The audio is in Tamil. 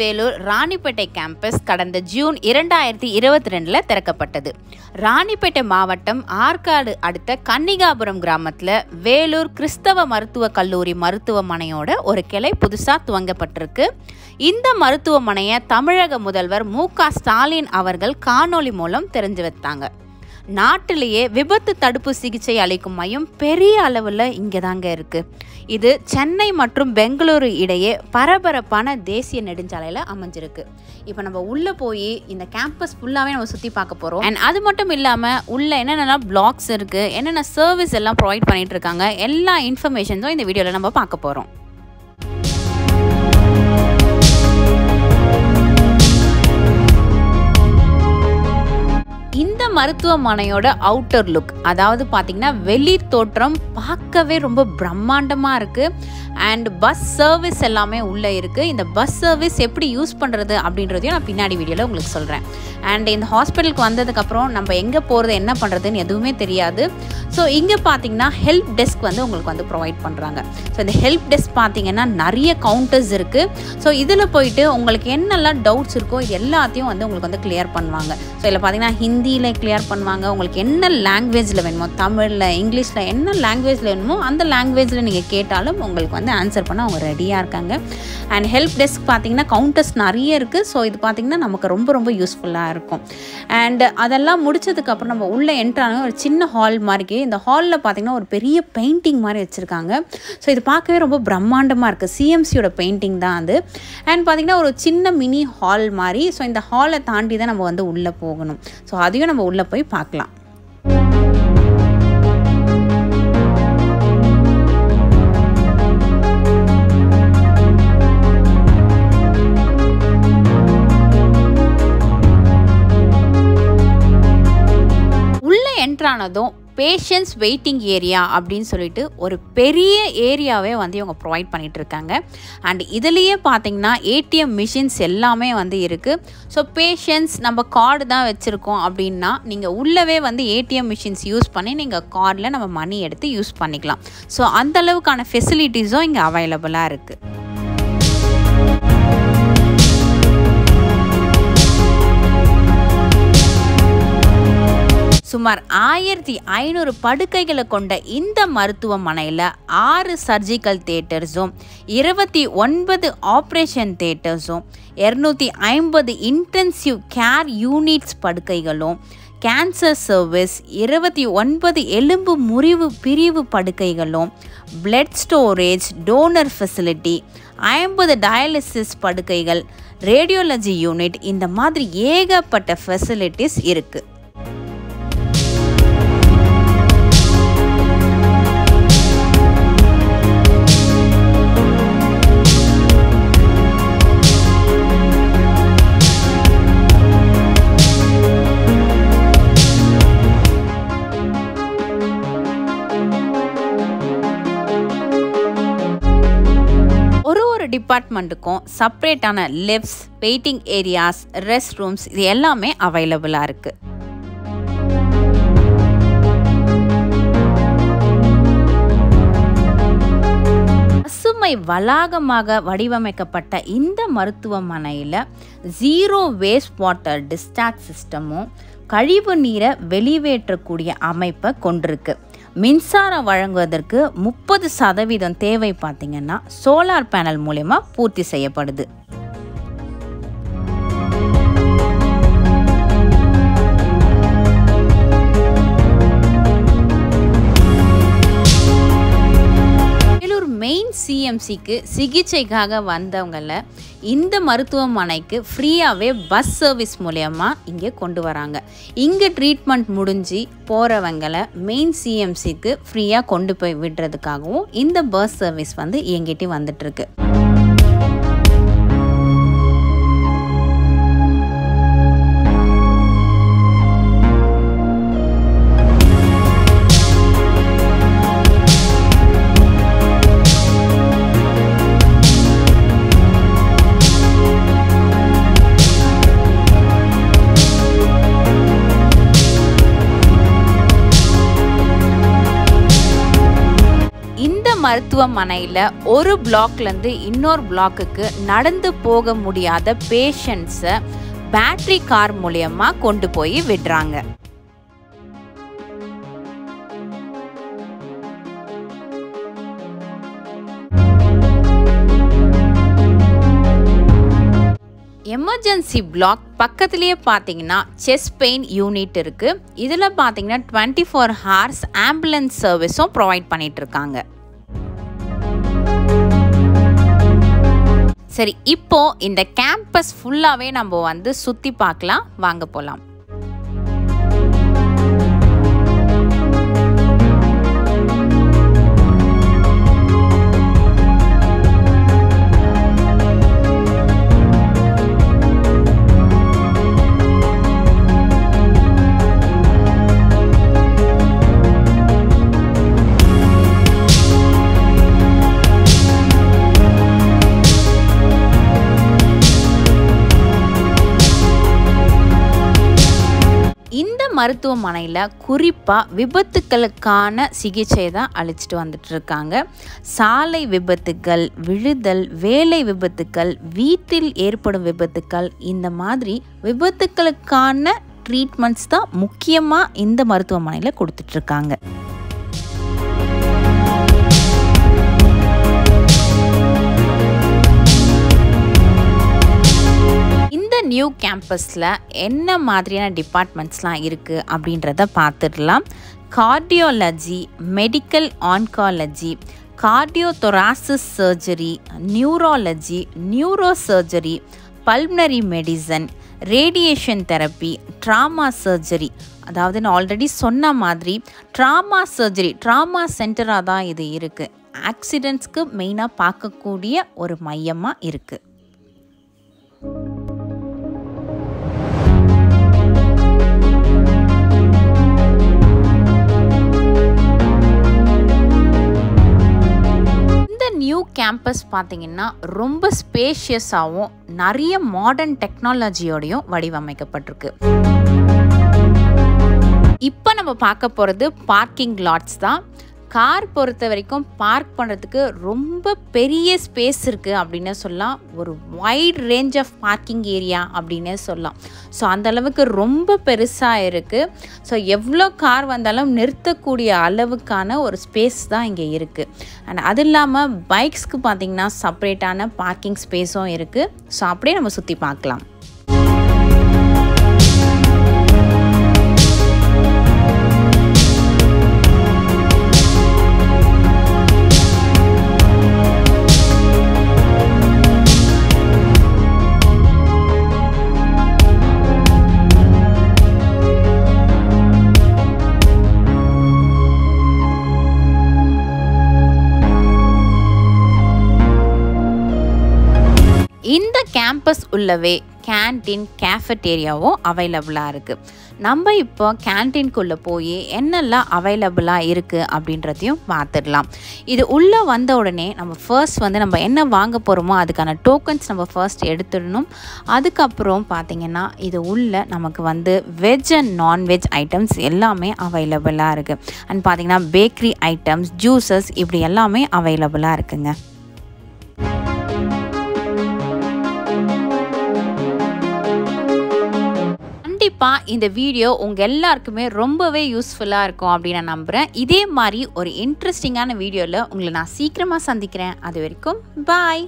வேலூர் ராணிப்பேட்டை கேம்பஸ் கடந்த ஜூன் இரண்டாயிரத்தி இருபத்தி ரெண்டில் திறக்கப்பட்டது. ராணிப்பேட்டை மாவட்டம் ஆற்காடு அடுத்த கன்னிகாபுரம் கிராமத்தில் வேலூர் கிறிஸ்தவ மருத்துவ கல்லூரி மருத்துவமனையோட ஒரு கிளை புதுசாக துவங்கப்பட்டிருக்கு. இந்த மருத்துவமனையை தமிழக முதல்வர் மு க ஸ்டாலின் அவர்கள் காணொளி மூலம் தெரிஞ்சு வைத்தாங்க நாட்டிலேயே விபத்து தடுப்பு சிகிச்சை அளிக்கும் மையம் பெரிய அளவில் இங்கே தாங்க இருக்குது இது சென்னை மற்றும் பெங்களூரு இடையே பரபரப்பான தேசிய நெடுஞ்சாலையில் அமைஞ்சிருக்கு. இப்போ நம்ம உள்ளே போய் இந்த கேம்பஸ் ஃபுல்லாகவே நம்ம சுற்றி பார்க்க போகிறோம் அண்ட் அது மட்டும் இல்லாமல் உள்ள என்னென்னலாம் பிளாக்ஸ் இருக்குது என்னென்ன சர்வீஸ் எல்லாம் ப்ரொவைட் பண்ணிகிட்டு இருக்காங்க எல்லா இன்ஃபர்மேஷன்ஸும் இந்த வீடியோவில் நம்ம பார்க்க போகிறோம் மருத்துவமனையோட அவுட்டர் லுக் அதாவது பார்த்தீங்கன்னா வெளி தோற்றம் பார்க்கவே ரொம்ப பிரம்மாண்டமாக இருக்குது அண்ட் பஸ் சர்வீஸ் எல்லாமே உள்ளே இருக்குது இந்த பஸ் சர்வீஸ் எப்படி யூஸ் பண்ணுறது அப்படின்றதையும் நான் பின்னாடி வீடியோவில் உங்களுக்கு சொல்கிறேன் அண்ட் இந்த ஹாஸ்பிட்டலுக்கு வந்ததுக்கப்புறம் நம்ம எங்கே போகிறது என்ன பண்ணுறதுன்னு எதுவுமே தெரியாது. ஸோ இங்கே பார்த்தீங்கன்னா ஹெல்ப் டெஸ்க் வந்து உங்களுக்கு வந்து ப்ரொவைட் பண்ணுறாங்க ஸோ இந்த ஹெல்ப் டெஸ்க் பார்த்தீங்கன்னா நிறைய கவுண்டர்ஸ் இருக்குது ஸோ இதில் போயிட்டு உங்களுக்கு என்னெல்லாம் டவுட்ஸ் இருக்கோ எல்லாத்தையும் வந்து உங்களுக்கு வந்து கிளியர் பண்ணுவாங்க. ஸோ இதில் பார்த்தீங்கன்னா ஹிந்தியில் கிளியர் பண்ணுவாங்க. உங்களுக்கு என்ன லாங்குவேஜில் வேணுமோ தமிழில் இங்கிலீஷில் என்ன லாங்குவேஜில் வேணுமோ அந்த லாங்குவேஜில் நீங்கள் கேட்டாலும் உங்களுக்கு வந்து ஆன்சர் பண்ண அவங்க ரெடியாக இருக்காங்க. அண்ட் ஹெல்ப் டெஸ்க் பார்த்தீங்கன்னா கவுண்டர்ஸ் நிறைய இருக்குது ஸோ இது பார்த்தீங்கன்னா நமக்கு ரொம்ப ரொம்ப யூஸ்ஃபுல்லாக இருக்கும். அண்ட் அதெல்லாம் முடிச்சதுக்கப்புறம் நம்ம உள்ளே என்ட்ரான ஒரு சின்ன ஹால் மாதிரி இந்த ஹாலில் பார்த்திங்கன்னா ஒரு பெரிய பெயிண்டிங் மாதிரி வச்சுருக்காங்க. ஸோ இது பார்க்கவே ரொம்ப பிரம்மாண்டமாக இருக்குது சிஎம்சியோட பெயிண்டிங் தான் அது. அண்ட் பார்த்தீங்கன்னா ஒரு சின்ன மினி ஹால் மாதிரி. ஸோ இந்த ஹாலை தாண்டி தான் நம்ம வந்து உள்ளே போகணும். ஸோ அதையும் நம்ம உள்ளே போய் பார்க்கலாம். உள்ளே என்ட்ரானதும் பேஷன்ஸ் வெயிட்டிங் ஏரியா அப்படின்னு சொல்லிட்டு ஒரு பெரிய ஏரியாவே வந்து இவங்க ப்ரொவைட் பண்ணிகிட்டு இருக்காங்க அண்ட் இதுலேயே பார்த்தீங்கன்னா ஏடிஎம் மிஷின்ஸ் எல்லாமே வந்து இருக்குது ஸோ பேஷன்ஸ் நம்ம கார்டு தான் வச்சுருக்கோம் அப்படின்னா நீங்கள் உள்ளவே வந்து ஏடிஎம் மிஷின்ஸ் யூஸ் பண்ணி நீங்கள் கார்டில் நம்ம மணி எடுத்து யூஸ் பண்ணிக்கலாம். ஸோ அந்த அளவுக்கான ஃபெசிலிட்டிஸும் இங்கே அவைலபிளாக இருக்குது சுமார் ஆயிரத்தி ஐநூறு படுக்கைகளை கொண்ட இந்த மருத்துவமனையில் ஆறு சர்ஜிக்கல் தேட்டர்ஸும் இருபத்தி ஒன்பது ஆப்ரேஷன் தேட்டர்ஸும் இரநூத்தி ஐம்பது இன்டென்சிவ் கேர் யூனிட்ஸ் படுக்கைகளும் கேன்சர் சர்வீஸ் இருபத்தி ஒன்பது எலும்பு முறிவு பிரிவு படுக்கைகளும் பிளட் ஸ்டோரேஜ் டோனர் ஃபெசிலிட்டி ஐம்பது டயாலிசிஸ் படுக்கைகள் ரேடியோலஜி யூனிட் இந்த மாதிரி ஏகப்பட்ட ஃபெசிலிட்டிஸ் இருக்குது டிபார்ட்மெண்ட்டுக்கும் செப்பரேட்டான lifts waiting areas rest rooms இது எல்லாமே அவைலபிளாக இருக்குது பசுமை வளாகமாக வடிவமைக்கப்பட்ட இந்த மருத்துவமனையில் ஜீரோ வேஸ்ட் வாட்டர் டிஸ்டார்ஜ் சிஸ்டமும் கழிவு நீரை வெளிவேற்றக்கூடிய அமைப்பை கொண்டிருக்கு. மின்சாரம் வழங்குவதற்கு முப்பது சதவீதம் தேவை பார்த்திங்கன்னா சோலார் பேனல் மூலயமா பூர்த்தி செய்யப்படுது. சிஎம்சிக்கு சிகிச்சைக்காக வந்தவங்கள இந்த மருத்துவமனைக்கு ஃப்ரீயாகவே பஸ் சர்வீஸ் மூலயமா இங்கே கொண்டு வராங்க. இங்கே ட்ரீட்மெண்ட் முடிஞ்சு போகிறவங்களை மெயின் சிஎம்சிக்கு ஃப்ரீயாக கொண்டு போய் விடுறதுக்காகவும் இந்த பஸ் சர்வீஸ் வந்து இயங்கிட்டு வந்துட்டுருக்கு மருத்துவமனையில் ஒரு பிளாக்லேருந்து இன்னொரு பிளாக்குக்கு நடந்து போக முடியாத பேஷண்ட்ஸை பேட்ரி கார் மூலயமா கொண்டு போய் விடுறாங்க. எமர்ஜென்சி பிளாக் பக்கத்துலேயே பார்த்தீங்கன்னா செஸ்ட் பெயின் யூனிட் இருக்குது இதில் பார்த்தீங்கன்னா டுவெண்ட்டி ஃபோர் ஹார்ஸ் ஆம்புலன்ஸ் சர்வீஸும் ப்ரொவைட் பண்ணிகிட்ருக்காங்க சரி இப்போ இந்த கேம்பஸ் ஃபுல்லாகவே நம்ம வந்து சுற்றி பார்க்கலாம். வாங்க போகலாம் மருத்துவமனையில் குறிப்பாக விபத்துக்களுக்கான சிகிச்சை தான் அளிச்சிட்டு வந்துட்டு இருக்காங்க. சாலை விபத்துக்கள் விழுதல் வேலை விபத்துக்கள் வீட்டில் ஏற்படும் விபத்துக்கள் இந்த மாதிரி விபத்துக்களுக்கான ட்ரீட்மெண்ட்ஸ் தான் முக்கியமாக இந்த மருத்துவமனையில் கொடுத்துட்ருக்காங்க நியூ கேம்பஸில் என்ன மாதிரியான டிபார்ட்மெண்ட்ஸ்லாம் இருக்குது அப்படின்றத பார்த்துடலாம் cardiology medical oncology cardio thoracic surgery neurology neuro surgery pulmonary medicine radiation therapy trauma surgery அதாவது நான் ஆல்ரெடி சொன்ன மாதிரி ட்ராமா சர்ஜரி ட்ராமா சென்டராக தான் இது இருக்குது ஆக்சிடெண்ட்ஸ்க்கு மெயினாக பார்க்கக்கூடிய ஒரு மையமாக இருக்குது கேம்பஸ் பார்த்தீங்கன்னா ரொம்ப ஸ்பேஷியஸாகவும் நிறைய மாடர்ன் டெக்னாலஜியோடையும் வடிவமைக்கப்பட்டிருக்கு. இப்போ நம்ம பார்க்க போகிறது பார்க்கிங் லாட்ஸ் தான். கார் பொறுத்த வரைக்கும் பார்க் பண்ணுறதுக்கு ரொம்ப பெரிய ஸ்பேஸ் இருக்குது அப்படின்னு சொல்லலாம். ஒரு wide range of parking area அப்படின்னே சொல்லலாம். ஸோ அந்தளவுக்கு ரொம்ப பெருசாக இருக்குது ஸோ எவ்வளோ கார் வந்தாலும் நிறுத்தக்கூடிய அளவுக்கான ஒரு ஸ்பேஸ் தான் இங்கே இருக்குது அண்ட் அது இல்லாமல் பைக்ஸ்க்கு பார்த்திங்கன்னா செப்பரேட்டான பார்க்கிங் ஸ்பேஸும் இருக்குது ஸோ அப்படியே நம்ம சுற்றி பார்க்கலாம். இந்த கேம்பஸ் உள்ளவே கேன்டீன் கேஃபட்டேரியாவும் அவைலபிளாக இருக்குது நம்ம இப்போ கேன்டீன்குள்ளே போய் என்னெல்லாம் அவைலபிளாக இருக்குது அப்படின்றதையும் பார்த்துடலாம். இது உள்ளே வந்த உடனே நம்ம ஃபர்ஸ்ட் வந்து நம்ம என்ன வாங்க போகிறோமோ அதுக்கான டோக்கன்ஸ் நம்ம ஃபர்ஸ்ட் எடுத்துடணும். அதுக்கப்புறம் பார்த்திங்கன்னா இது உள்ள நமக்கு வந்து வெஜ் அண்ட் நான்வெஜ் ஐட்டம்ஸ் எல்லாமே அவைலபிளாக இருக்குது அண்ட் பார்த்திங்கன்னா பேக்கரி ஐட்டம்ஸ் ஜூஸஸ் இப்படி எல்லாமே அவைலபிளாக இருக்குங்க. கண்டிப்பாக இந்த வீடியோ உங்கள் எல்லாருக்குமே ரொம்பவே யூஸ்ஃபுல்லாக இருக்கும் அப்படின்னு நான் நம்புகிறேன் இதே மாதிரி ஒரு இன்ட்ரெஸ்டிங்கான வீடியோவில் உங்களை நான் சீக்கிரமாக சந்திக்கிறேன். அது வரைக்கும் பாய்